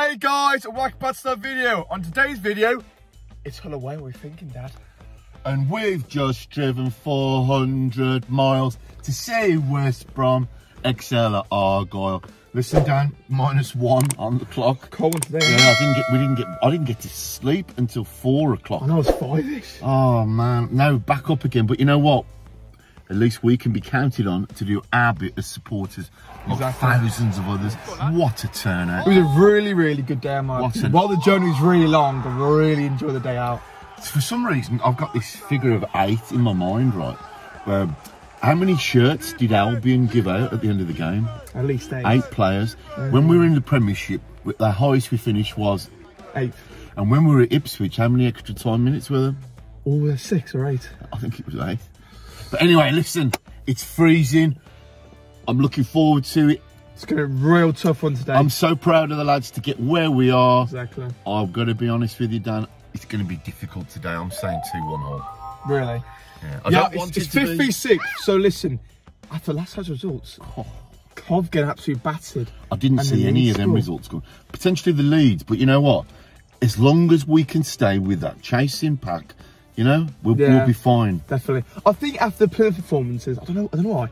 Hey guys, welcome back to another video. On today's video, it's what are thinking, Dad? And we've just driven 400 miles to see West Brom excel at Argyle. Listen, Dan, minus one on the clock. Cold today. Yeah, I didn't get. We didn't get. I didn't get to sleep until four o'clock. I know it's five-ish. Oh man, no, back up again. But you know what? At least we can be counted on to do our bit as supporters, like Exactly. thousands of others. What a turnout! It was a really, really good day, an- While the journey was really long, I really enjoyed the day out. For some reason, I've got this figure of eight in my mind, right? Where, how many shirts did Albion give out at the end of the game? At least eight. Eight players. Mm. When we were in the Premiership, the highest we finished was, Eight. and when we were at Ipswich, how many extra time minutes were there? Oh, there's six or eight. I think it was eight. But anyway, listen, it's freezing. I'm looking forward to it. It's going to be a real tough one today. I'm so proud of the lads to get where we are. exactly. I've got to be honest with you, Dan. It's going to be difficult today. I'm saying 2 1 all. Really. Yeah, I yeah, don't it's, want it's it to fifth be- v six. So listen, after last night's results, oh. Cov getting absolutely battered. I didn't see any of them score. results going. Potentially the leads, but you know what? As long as we can stay with that chasing pack, you know, we'll, Yeah. we'll be fine. Definitely. I think after the Plymouth performances, I don't know, I don't know why.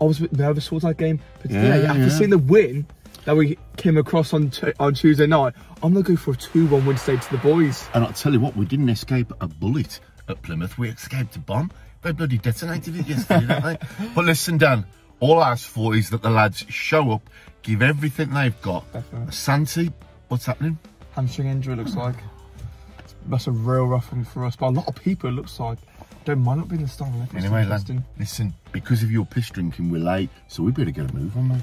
I was a bit nervous towards that game, but today, Yeah, after yeah. seeing the win that we came across on t- on Tuesday night, I'm gonna go for a two-one win today to the boys. And I'll tell you what, we didn't escape a bullet at Plymouth. We escaped a bomb. They bloody detonated it yesterday, didn't they? But listen, Dan, all I ask for is that the lads show up, give everything they've got. Definitely. Santi, what's happening? Hamstring injury looks like. That's a real rough one for us, but a lot of people it looks like don't mind not being the starting left. It's Anyway, lad, listen, because of your piss drinking, we're late, so we better get a move on, mate.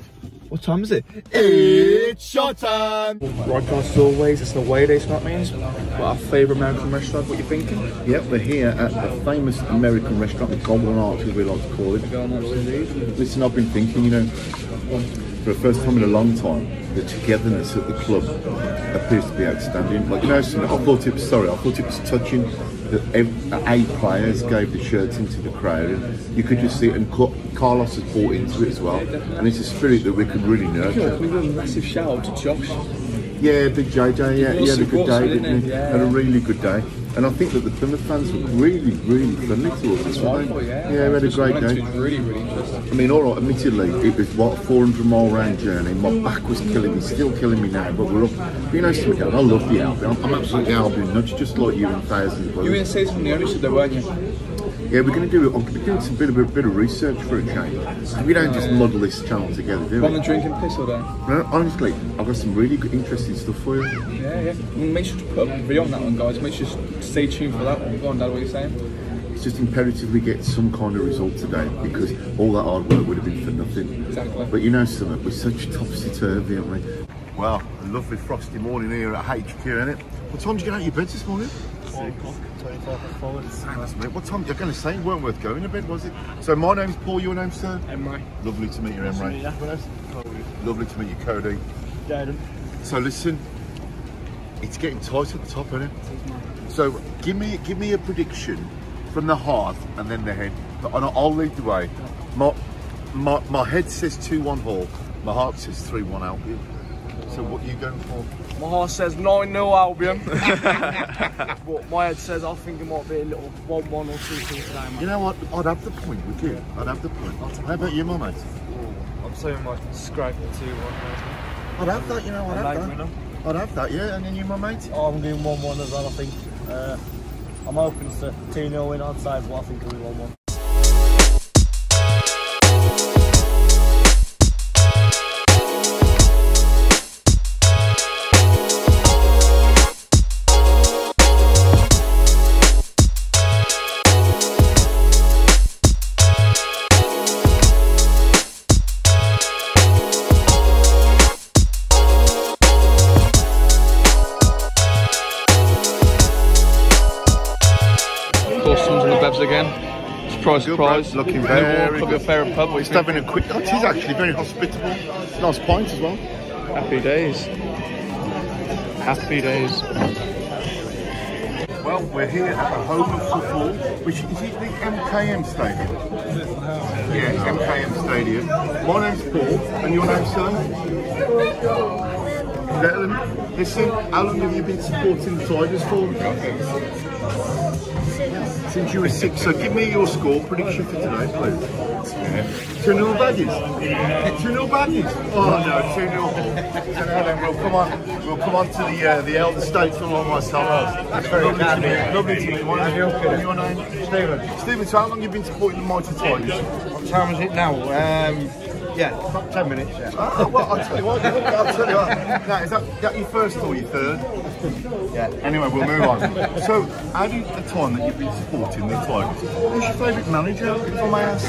What time is it? It's shot time! Broadcast as always, it's the way day, so that means. What our favourite American restaurant? What you thinking? Yep, we're here at the famous American restaurant, the Golden Arches, we like to call it. Listen, I've been thinking, you know, for the first time in a long time, the togetherness at the club appears to be outstanding. Like, you know, I thought it was, sorry, I thought it was touching that eight players gave the shirts into the crowd. And you could just see it, and Carlos has bought into it as well. And it's a spirit that we could really nurture. We give a massive shout out to Josh. Yeah, big JJ, yeah, he had a good day, didn't he? he? Yeah. Had a really good day. And I think that the Plymouth fans were really, really friendly to us. weren't yeah. yeah, we had a great day. really, really interesting. I mean, all right, admittedly, it was what a 400 mile round journey. My back was killing me, still killing me now, but we're up. But you know, something, I love the Albion. I'm, I'm absolutely Albion nuts, just like you and thousands of You were others. in States from the ownership though, weren't you? Yeah, we're going to do it. I'm going to be doing some bit of a bit of research for a change. We don't just muddle this channel together, do we? On the we? drinking piss all day. No, honestly, I've got some really good, interesting stuff for you. Yeah, yeah. Make sure to put a video on that one, guys. Make sure to stay tuned for that one. Go on, Dad, what are you saying? It's just imperative we get some kind of result today because all that hard work would have been for nothing. Exactly. But you know something, we're such topsy-turvy, aren't we? Well, a lovely frosty morning here at HQ, innit? What time did you get out of your bed this morning? Thanks, mate. What time? You're going to say it weren't worth going a bit, was it? So my name's Paul, your name's Sir? Emre. Lovely to meet you, Emre. Lovely to meet you, Cody. Jaden. So listen, it's getting tight at the top, isn't it? So give me give me a prediction from the heart and then the head. And I'll I'll lead the way. My my, my head says 2-1 Hall. My heart says 3-1 Albion. So what are you going for? My heart says 9 0 Albion. but my head says I think it might be a little 1 1 or 2 2 today, man. You know what? I'd have the point with you. I'd have the point. How about you, my mate? I'm saying like scrape it 2 1. I'd have that, you know, I'd like have that. I'd have that, yeah. And then you, my mate? I'm doing 1 1 as well, I think. Uh, I'm hoping to 2 0 win on side, but I think it'll be 1 1. And the Bebs again. Surprise, Good, surprise. bro. Looking very Walk, Club, good. your favourite pub. What Just having a quick. Oh, it is actually very hospitable. Nice pint as well. Happy days. Happy days. Well, we're here at the home of football, which is it the MKM Stadium? Yeah, MKM Stadium. My name's Paul, and your name's sir? better than Listen, how long have you been supporting the Tigers for? Since you were six. So give me your score prediction for today, please. 2 0 baddies. 2 0 baddies. Oh no, 2 0. 2 0 then we'll come on. We'll come on to the uh, the elder statesman like myself. That's very lovely to meet you. Lovely to meet you. What is your, name? Stephen, Stephen, so how long have you been supporting the Mighty Tigers? what time is it now? Um, yeah, about 10 minutes, yeah. Uh, well, I'll tell you what, I'll tell you what. Now, is that, that your first or your third? Yeah. Anyway, we'll move on. So, how do you, the time that you've been supporting the Tigers, who's your favourite manager, if I may ask?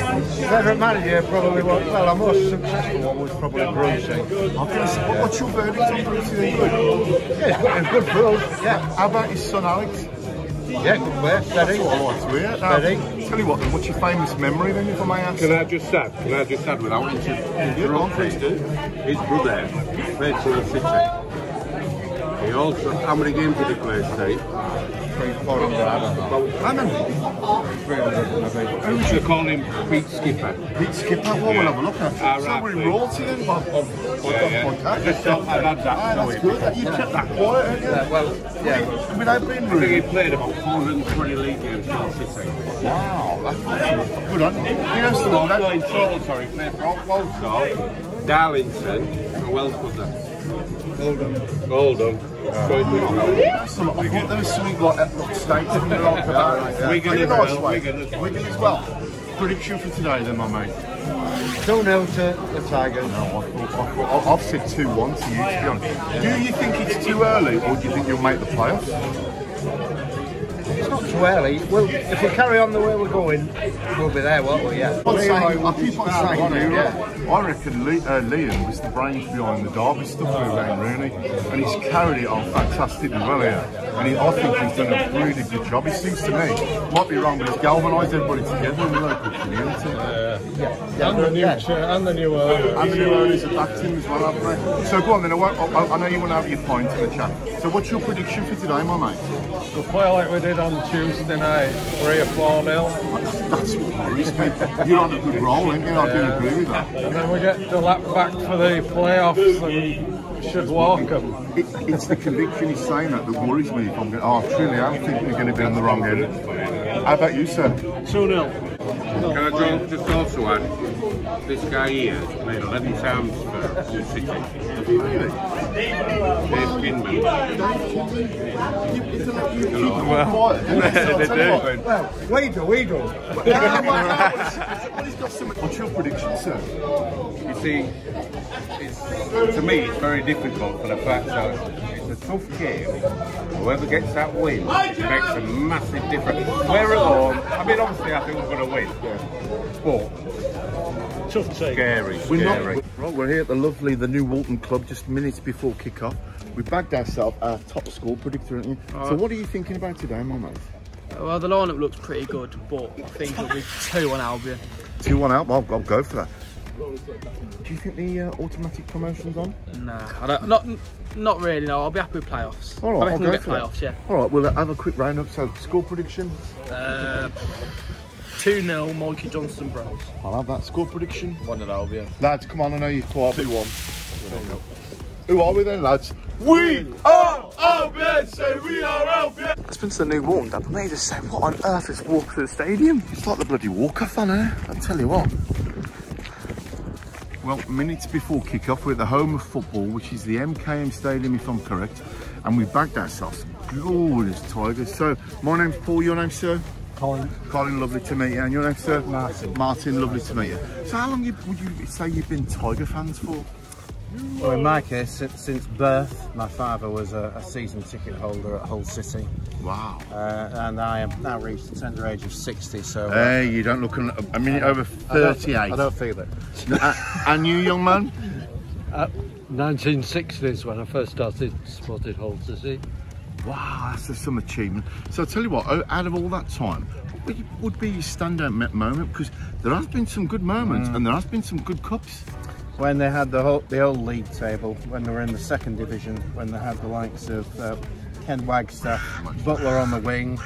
Favourite manager probably was, well, our most successful one was probably Brucey. I'm gonna say, what- What's your verdict on Brucey then? Good. Yeah, it's good for us. Yeah, How about his son Alex? yeah, good player, steady. That's what I like to hear. Now, Steady. tell you what then, what's your famous memory then, if I may ask? Can I just add? Can I just add without Yeah, interrupting? go on, please do. His brother played for the City. He also, how many games did he play, Steve? Three, four hundred, I don't know. How many? Three hundred, maybe. Who should call him Pete Skipper? Pete Skipper, well, we'll have a look at Ah, it. So we're in royalty then, Bob? Of, Yeah, yeah. I just thought I'd add that Ah, to that's it. good. You kept that quiet, haven't you? Well, yeah, Without being I've been. I think he played about 420 league games for the City. Wow, that's good on. You know, So so that that, in total, sorry, played for Walsall, Darlington, and Welsh was there. Oldham. Oldham. some, I thought there was something like at States in the like that. Wigan as well, way. Wigan as well. Wigan as well. Prediction for today then, my mate. 2 0 to the Tigers. No, I thought, I thought, I've said 2-1 to you, to be honest. Do you think it's too early, or do you think you'll make the playoffs? It's not too early. Well, if we carry on the way we're going, we'll be there, won't we? Yeah. I'm saying, I keep on Start saying, on it, you, yeah. I reckon Lee, uh, Liam was the brains behind the Derby stuff with Wayne Rooney, and he's carried it on fantastically well here. And he, I think he's done a really good job. It seems to me, might be wrong, but he's galvanised everybody together in the local community. Yeah, And the new, yeah. chair, and the new owner. And the new owners have backed him as well, haven't they? So go on then, I, won't, I, I know you want to have your point in the chat. So what's your prediction for today, my mate? We'll play like we did on Tuesday night, 3 or 4 nil. That's what worries me. You're on a good roll, ain't you? I do agree with that. And then we get the lap back for the playoffs and should walk them. It, it's the conviction he's saying that that worries me. If I'm going, oh, truly, I think we're going to be on the wrong end. How about you, sir? 2 0. Can I jo- just also add, this guy here has played 11 times for Hull City. Dave Kinman. Well, We do, we do. What's your prediction, sir? You see, it's, to me, it's very difficult for the fact that it's a tough game. Whoever gets that win makes a massive difference. We're at home. I mean, obviously, I think we're going to win. But Tough team. scary, We're scary. not. Right, we're here at the lovely, the new Walton Club, just minutes before kick-off. We bagged ourselves our top score predictor, haven't you? So, what are you thinking about today, my mate? Well, the lineup looks pretty good, but I think it'll be 2 on Albion. Two one out. I'll, I'll go for that. Do you think the uh, automatic promotion's on? Nah, I don't, not not really, no. I'll be happy with playoffs. All right, I reckon I'll we'll go get for that. playoffs, yeah. All right, we'll have a quick round up. So, score prediction. Uh, 2 0, Mikey Johnston Bros. I'll have that score prediction. One at Albion. Lads, come on, I know you're quiet. Two one. Who are we then, lads? We are Albion. Say we are Albion. It's been to the new Walton Club, and they just say, "What on earth is walk to the stadium?" It's like the bloody Walker fan, eh? I tell you what. Well, minutes before kick-off, we're at the home of football, which is the MKM Stadium, if I'm correct, and we bagged ourselves glorious Tigers. So, my name's Paul. Your name's Sir. Colin. Colin, lovely to meet you. And your name, sir? Martin. Martin, lovely to meet you. So how long you, would you say you've been Tiger fans for? Well, in my case, since, since birth, my father was a, a season ticket holder at Hull City, Wow. uh, and I am now reached the tender age of 60. So uh, Hey, you don't look a, a minute over I don't- 38. I don't feel it. Uh, and you, young man? 1960s when I first started spotted Hull City. Wow, that's some achievement. So I'll tell you what, out of all that time, what would, be your standout moment? Because there has been some good moments and there has been some good cups. When they had the whole, the old league table, when they were in the second division, when they had the likes of uh, Ken Wagstaff, Butler on the wing,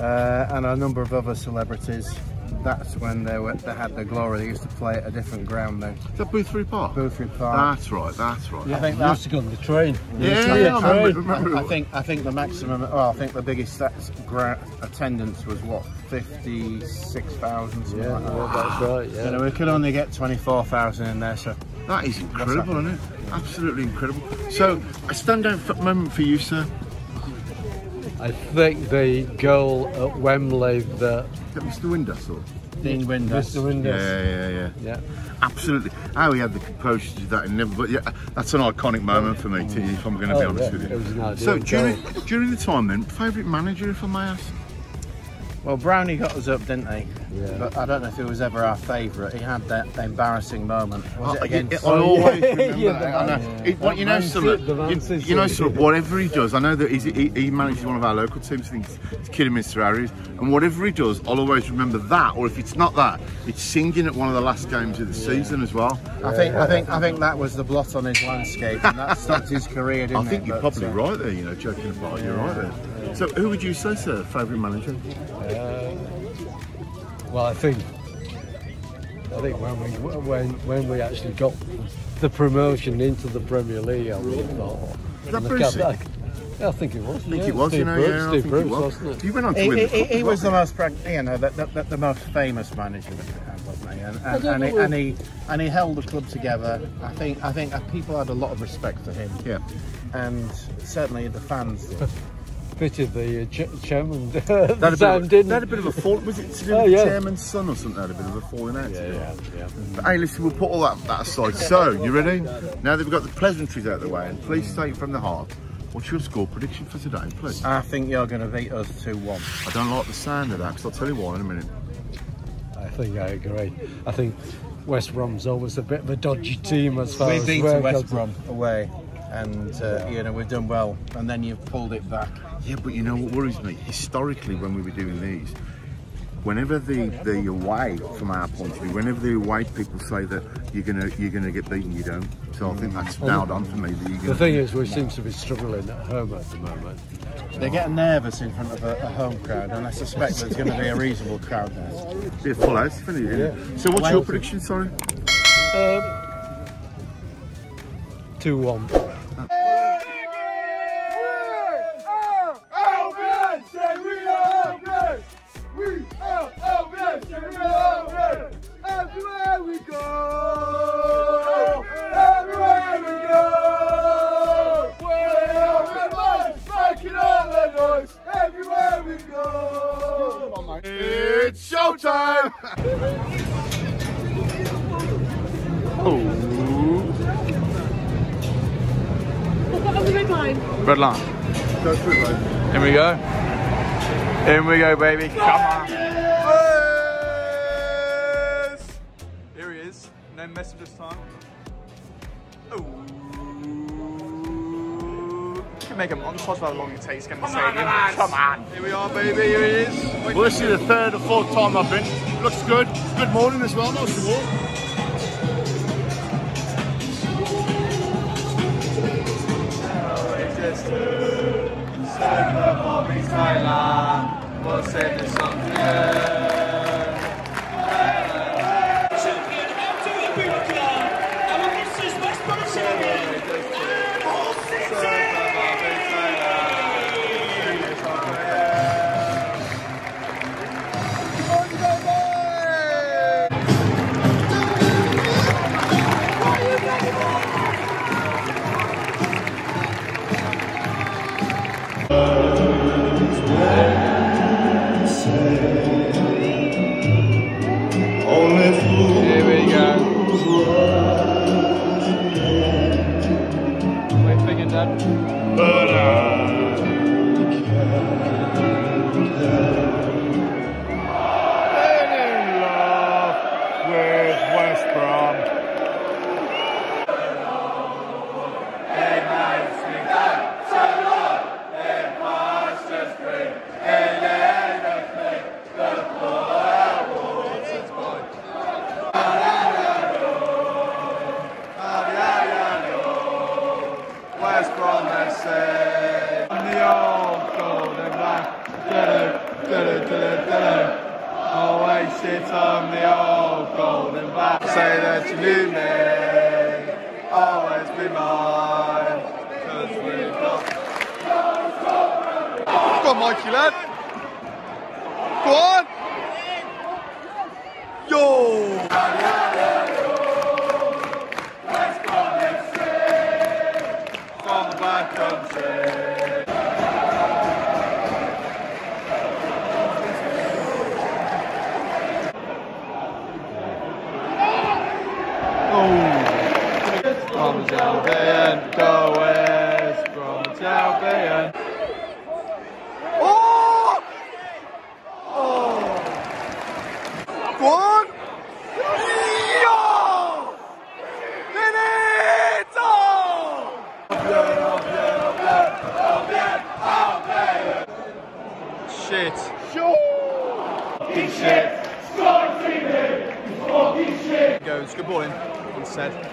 uh, and a number of other celebrities, that's when they were they had the glory. They used to play at a different ground then. Is that Boothferry Park? Boothferry Park. That's right, that's right. I think that, used to go on the train. Yeah, Yeah, I remember, remember I think I think the maximum. Well, I think the biggest stats, gra- attendance was what fifty six thousand. Yeah, like that. yeah, that's right. You Yeah. know, we could only get twenty four thousand in there, so That is incredible, isn't it? Absolutely incredible. So, a standout f- moment for you, sir? I think the goal at Wembley that Is that Mr. Windusel? Dean Windass. Mr. Windass. Yeah, yeah, yeah. Yeah. Absolutely. How he had the composure to do that and never, but yeah, that's an iconic moment for me, too, if I'm going to be Oh, honest yeah, with you. it was an ideal so, during, during the time then, favourite manager, if I may ask? Well, Brownie got us up, didn't he? Yeah. But I don't know if he was ever our favourite. He had that embarrassing moment. Was it I, against? I always remember Yeah, that. I know. Man- It- what, you know, Man sort City- the Man of, you, you know, whatever he does. I know that he's, he, he manages one of our local teams. I think it's, Kidderminster Harriers. And whatever he does, I'll always remember that. Or if it's not that, it's singing at one of the last games of the season as well. I think I think I think that was the blot on his landscape, and that stopped his career, I think it? you're But, probably uh, right there. You know, joking apart, you're right there. So, who would you say, sir, favourite manager? Uh, well, I think I think when we when when we actually got the promotion into the Premier League, I would have thought. Is that Look Brucey? at that. Yeah, I think it was. I think yeah, it was, Steve you know, Bruce, yeah, I Steve think Bruce, was. wasn't it? He went on to He, win he, the he, cup he was the most, you know, the, the, the most famous manager that we had, wasn't he? And, and, and, he, and he and he held the club together. I think I think people had a lot of respect for him, Yeah. and certainly the fans did. Pity the uh, ch- chairman They had, a bit Sam of, didn't. they had a bit of a fall. Was it to do Oh, with the yeah. chairman's son or something? They had a bit of a falling out. yeah, yeah, yeah. But hey, listen, we'll put all that, that aside. So, you ready? Now that we've got the pleasantries out of the way, and please say it from the heart, what's your score prediction for today, please? I think you're going to beat us two one. I don't like the sound of that, because I'll tell you why in a minute. I think I agree. I think West Brom's always a bit of a dodgy team as far We as beat we're West. Brom away, and uh, you know we've done well, and then you've pulled it back. Yeah, but you know what worries me? Historically, when we were doing these, whenever the, the away, from our point of view, whenever the away people say that you're gonna you're gonna get beaten, you don't. So I think that's nailed on for me. That you're The thing is, we seem to be struggling at home at the moment. They're getting nervous in front of a, a home crowd, and I suspect there's going to be a reasonable crowd there. be a full house, isn't it? Yeah. So what's your prediction? Sorry. Um, Two one. Red line. Go through mate. In we go. In we go, baby. Come on. Here he is. No message this time. Ooh. You Can make a montage of how long it takes to get in the stadium. Come on. Here we are, baby. Here he is. Well, this is the third or fourth time I've been. Looks good. Good morning as well, nice to walk. Here From Albion, go west. From. Oh! Oh! Go on! Yo! Finito! Shit. Fucking shit. Goes, good ball in, instead.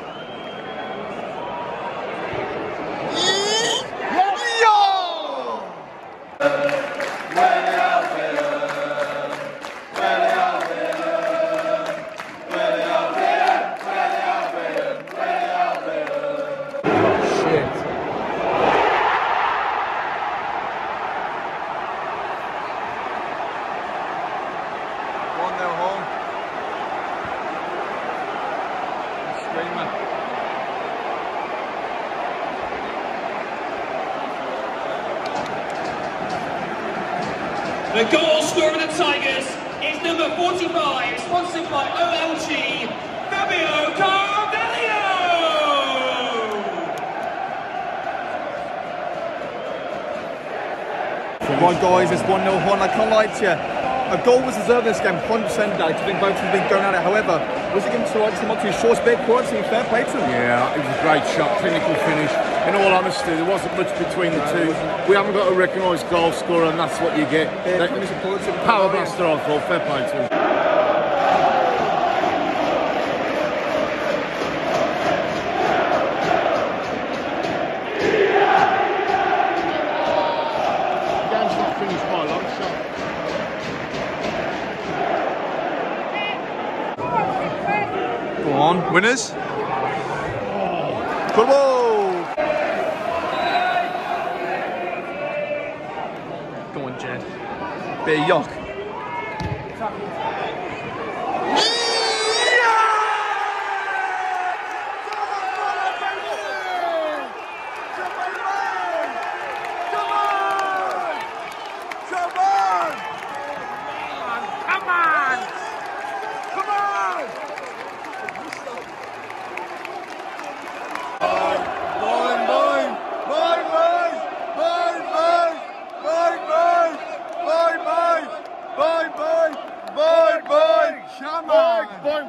The goal scorer of the Tigers is number 45, sponsored by OLG, Fabio Carvalho! Right guys, it's 1 0 on. I can't lie to you. A goal was deserved in this game, 100% day. I think both have been going at it. However, was it given to like not too short, bit quality, fair play to them. Yeah, it was a great shot, clinical finish. In all honesty, there wasn't much between the two. We haven't got a recognised goal scorer, and that's what you get. Yeah, That- finish. Power blaster, I thought. Fair play to him. Game's payant. Bit of yock.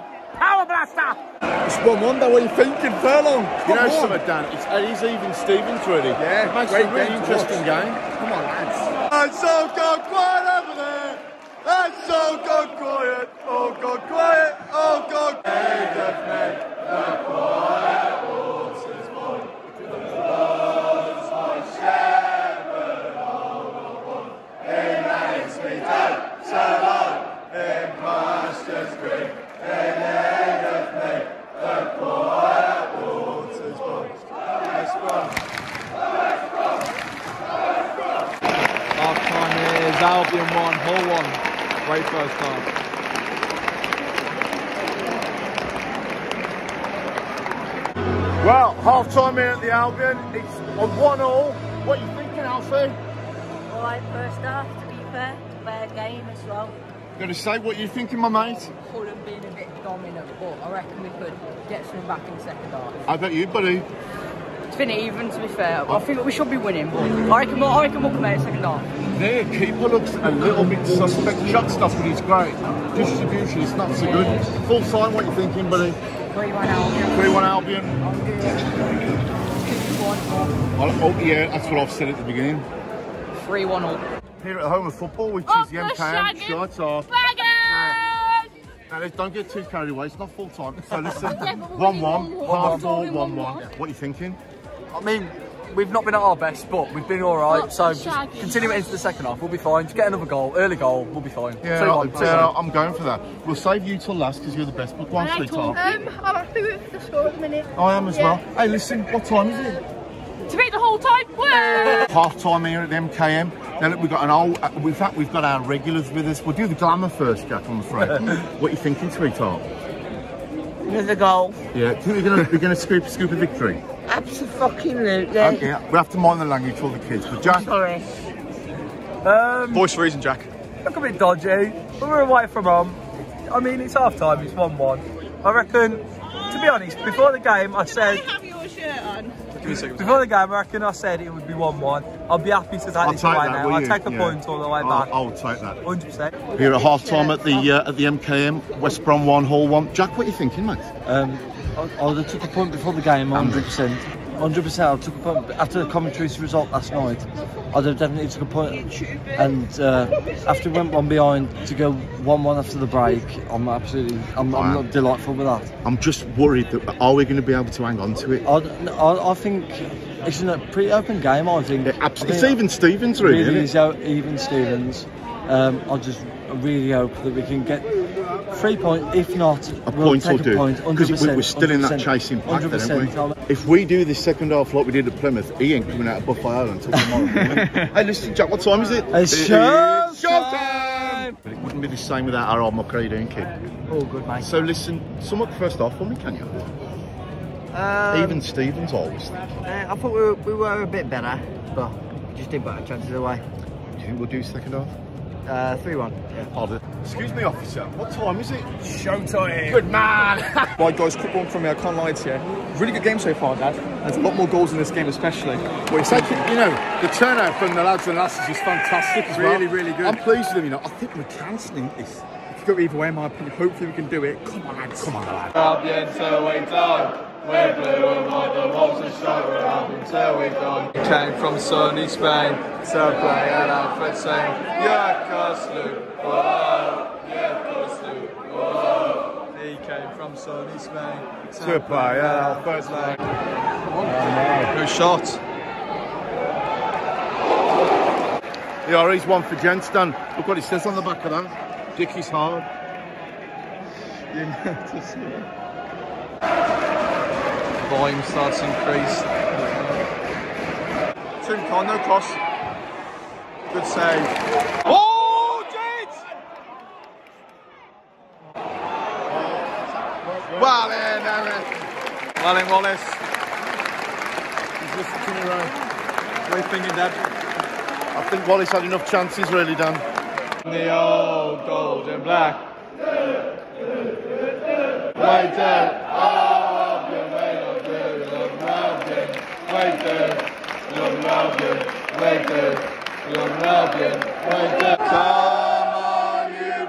It's one one though, what are you thinking, Furlong? You know Come on. something, Dan? It's, it is even Stevens really. Yeah, it makes great a really interesting watch. game. Come on, lads. And so go time is Albion 1, Hull 1. Great first half. Well, half time here at the Albion. It's a one all. What are you thinking, Alfie? Alright, first half, to be fair, fair game as well. Going to say what you thinking, my mate? Fulham being a bit dominant, but I reckon we could get some back in the second half. I bet you, buddy. Been even, to be fair. I think we should be winning, but I reckon we'll, I reckon we'll come out second half. Their keeper looks a little bit suspect. Shot stuff, but he's great. Distribution is not so good. Full time, what you thinking, buddy? 3 1 Albion. 3 1 Albion. I'm doing 2 1 oh, yeah, that's what I've said at the beginning. 3 1 all. Here at home of football, which Up is the MKM shots off. Now, don't get too carried away. It's not full time. So listen, Yeah, but we're one one, half four, one one. What are you thinking? I mean, we've not been at our best, but we've been all right. So just continue it into the second half. We'll be fine. Just get another goal, early goal. We'll be fine. Yeah, Two I- one, two yeah, one. I'm going for that. We'll save you till last because you're the best. But go on, sweetheart. Um, I'm happy with the score at the minute. I am as Yeah. well. Hey, listen, what time is it? To make the whole time work. Half time here at the MKM. Now look, we've got an old. uh, In fact, we've got our regulars with us. We'll do the glamour first, Jack. I'm afraid. what are you thinking, sweetheart? Another goal. Yeah, we're gonna we're gonna scoop scoop a victory. Absolutely. Okay, we have to mind the language for the kids. But Jack, Sorry. Um, Voice for reason, Jack. Look a bit dodgy, but we're away from home. I mean, it's half time, it's 1 1. I reckon, to be honest, before the game, I said. have your shirt on. Give me a second. Before the game, I reckon I said it would be 1 1. I'll be happy to take I'll this take away that. now. I'll you? take a Yeah. point all the way I'll- back. I'll, take that. 100%. Here at half time at the uh, at the MKM, West Brom one, Hall one. Jack, what are you thinking, mate? Um, I, I would have took a point before the game, 100%. 100%. I took a point after the commentary's result last night. I'd have definitely took a. And uh, after we went one behind to go 1-1 after the break, I'm absolutely, I'm, I'm not delightful with that. I'm just worried that are we going to be able to hang on to it? I, I, I think it's a pretty open game. I think. absolutely. It's even Stevens, really, isn't it? is even Stevens. Um, I just really hope that we can get three points. If not, A we'll point take will a do. Because we're still in that chasing pack, then, aren't we? If we do this second half like we did at Plymouth, he ain't coming out of Buffet Island until tomorrow. hey, listen, Jack, what time is it? It's It show is showtime! But it wouldn't be the same without our old Muckery doing kid. All good, mate. So listen, sum up the first half for me, can you? Um, Even Stevens always think. Uh, I thought we were, we were a bit better, but just did better chances away. Do you think we'll do second half? Uh, 3 1. Pardon. Excuse me, officer. What time is it? Showtime. Good man. right, guys, quick one from me. I can't lie to you. Really good game so far, Dad. There's a lot more goals in this game, especially. What are you It's like, you know, the turnout from the lads and lasses is fantastic as well. Really, really good. I'm pleased with them, you know. I think we can sneak this. If you go either way, in my opinion, hopefully we can do it. Come on, lads. Come on, lads. Up until we die. We're blue and white, the walls are struggle up until we die. Came from sunny Spain to play at Alfred saying, Yeah, Coslu, whoa, yeah, Coslu, whoa. He came from sunny Spain To play at Halfords Lane. Good shot. Yeah, he's one for gents, Dan. Look what it says on the back of that. Dick is hard. You notice it. Volume starts to increase. Tim Con, no cross. Good save. Oh, James! Wallen, uh, Wallen. Wallen Wallace. He's listening to me, right? What are you thinking, Dad? I think Wallace had enough chances, really, Dan. The old gold and black. Wait there, uh, love, love you. Wait there. Come on, you.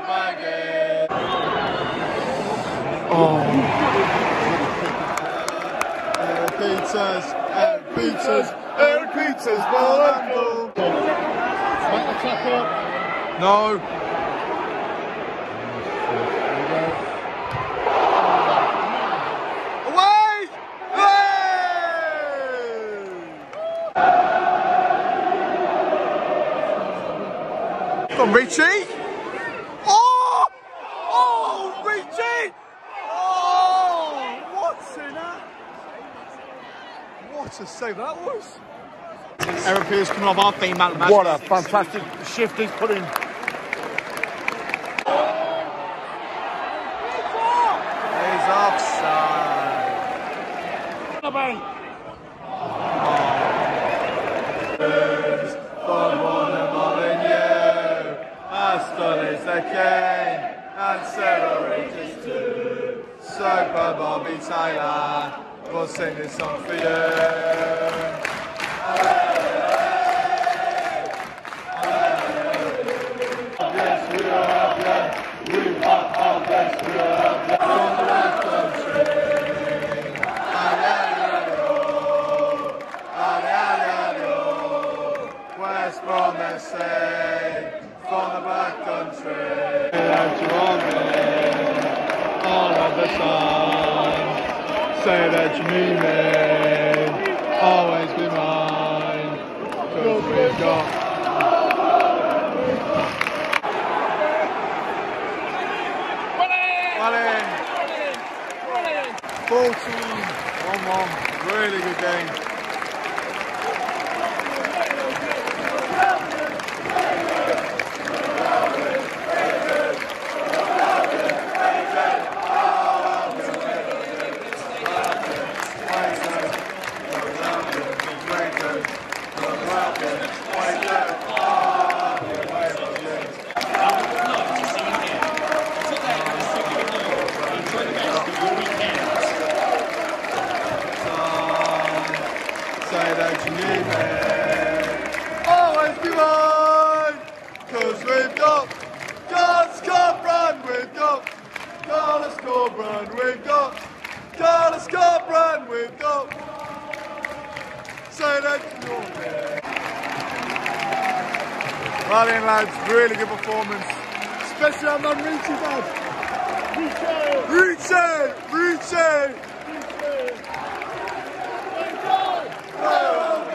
Erik Pieters, Erik Pieters, Erik Pieters, Monaco. Smack the top up. No. Away! Come on, Richie! Oh! Oh, Richie! Oh! What's in that? What a save that was! Erik Pieters coming off our theme, man. What a fantastic shift he's put in. Say that you need me. Lads, really good performance. Especially on that Richie lad. Richie! Richie! We're up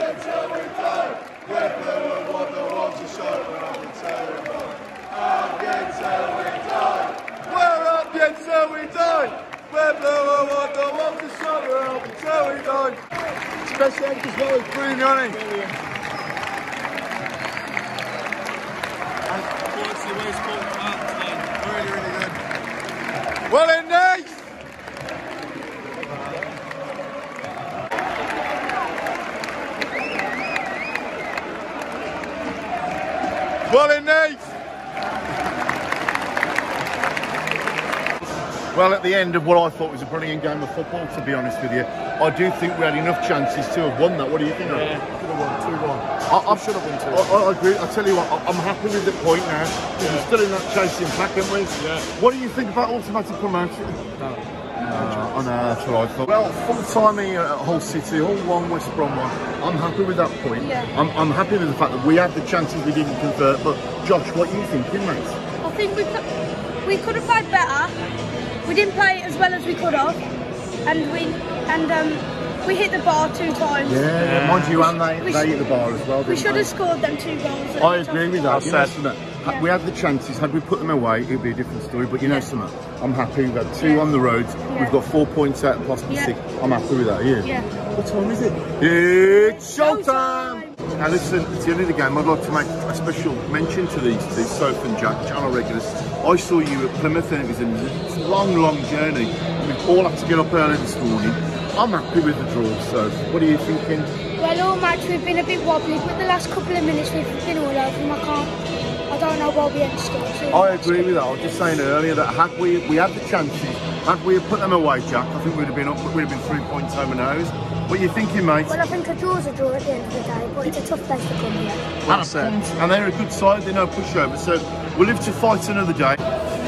until we die. We're blue what the want to show. We're up until we die. Special thanks as well as Green Honey. Really, really good. Well in nice. Well in nice. Well, at the end of what I thought was a brilliant game of football, to be honest with you, I do think we had enough chances to have won that. What do you think? Yeah, could have won 2 1. I, I should have been two. I, I agree. I tell you what, I- I'm happy with the point now. because We're still in that chasing pack, aren't we? Yeah. What do you think about automatic promotion? No. I know, that's what I thought. Well, full time here at Hull City, all one West Brom one. I'm happy with that point. Yeah. I'm, I'm happy with the fact that we had the chances we didn't convert. But Josh, what are you thinking, mate? I think we could, we could have played better. We didn't play as well as we could have, and we and um, we hit the bar two times. Yeah, mind you, and they, We they should- hit the bar as well. We should have scored them two goals. I agree with that. You know said. something? We had the chances. Had we put them away, it'd be a different story. But you know something? I'm happy. We've had two on the road. We've got four points out of possible Yeah. six. I'm happy with that. Yeah. Yeah. What time is it? It's showtime! Now listen, it's the end of the game. I'd like to make a special mention to these two, Soph and Jack, channel regulars. I saw you at Plymouth and it was a long, long journey. We all had to get up early this morning. I'm happy with the draw, so what are you thinking? Well, all match we've been a bit wobbly, but the last couple of minutes we've been all over them. I can't. I don't know what we had scored. So I agree with that. I was just saying earlier that had we we had the chances, had we put them away, Jack, I think we'd have been up, we'd have been three points over nose. What are you thinking, mate? Well, I think a draw's a draw at the end of the day, but it's a tough place to come here. and, a punt, and they're a good side, they're no pushover, so we'll live to fight another day.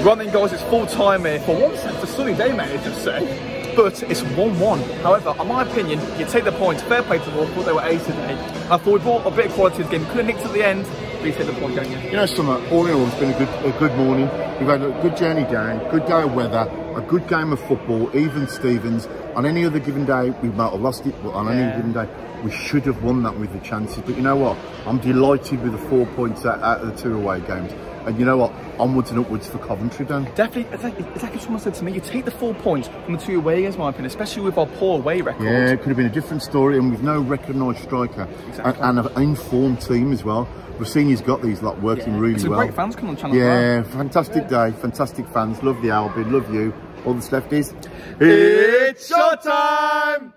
Running, guys, it's full time here. For once, it's a sunny day, mate, just say. But it's 1 1. However, in my opinion, you take the points. Fair play to them. I thought they were ace today. I thought we brought a bit of quality to the game. Could have nicked at the end, but you take the point, don't you? You know, something, all in all, it's been a good, a good morning. We've had a good journey down, good day of weather, a good game of football, even Stevens. On any other given day, we might have lost it, but on any given day, we should have won that with the chances. But you know what? I'm delighted with the four points out, out of the two away games. And you know what? Onwards and upwards for Coventry, Dan. Definitely, it's like, it's like someone said to me, you take the four points from the two away games, my opinion, especially with our poor away record. Yeah, it could have been a different story, and with no recognised striker Exactly. and, and an informed team as well. We've seen he's got these like working Yeah. really Some well. great fans coming on channel Yeah, fantastic day, fantastic fans. Love the Albion, love you, all the lefties. It's showtime!